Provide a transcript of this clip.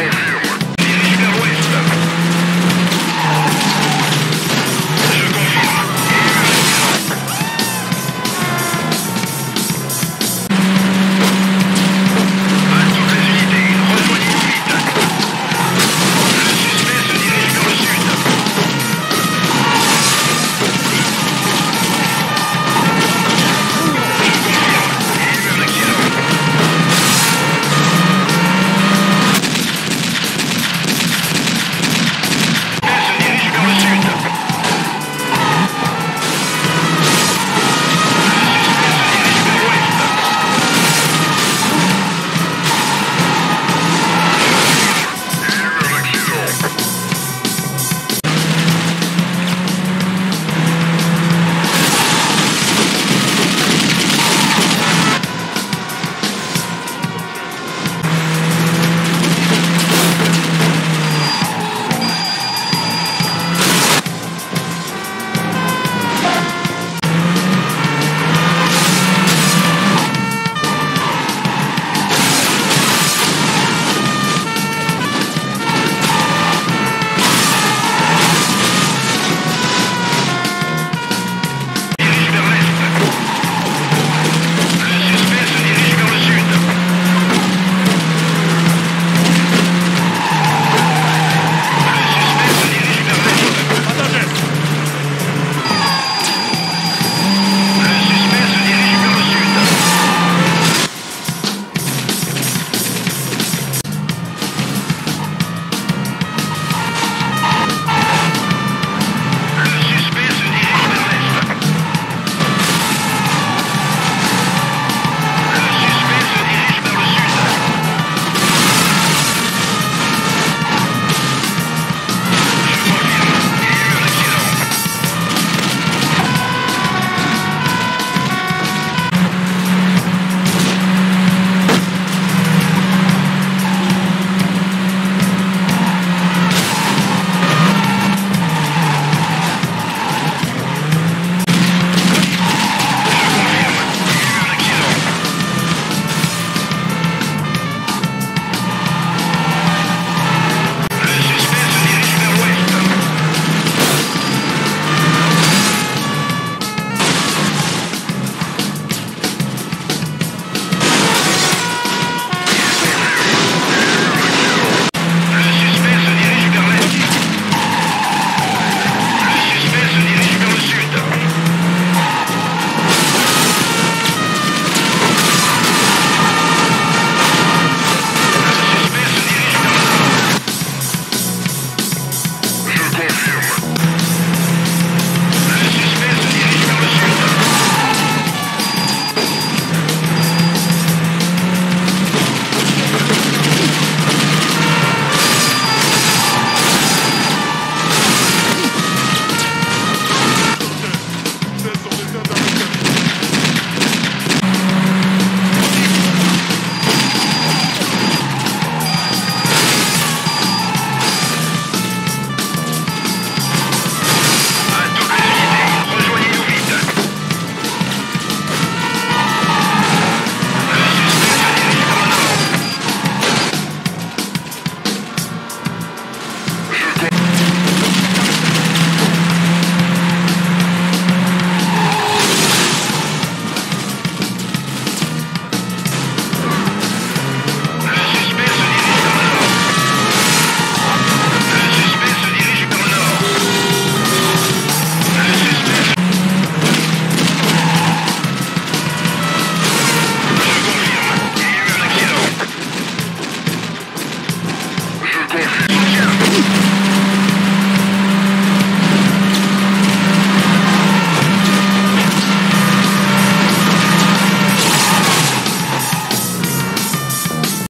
with.